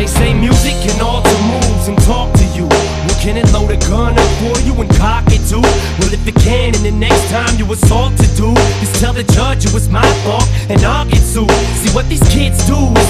They say music can alter moves and talk to you. Well, can it load a gun up for you and cock it too? Well, if it can, and the next time you assault a dude, just tell the judge it was my fault and I'll get sued. See what these kids do is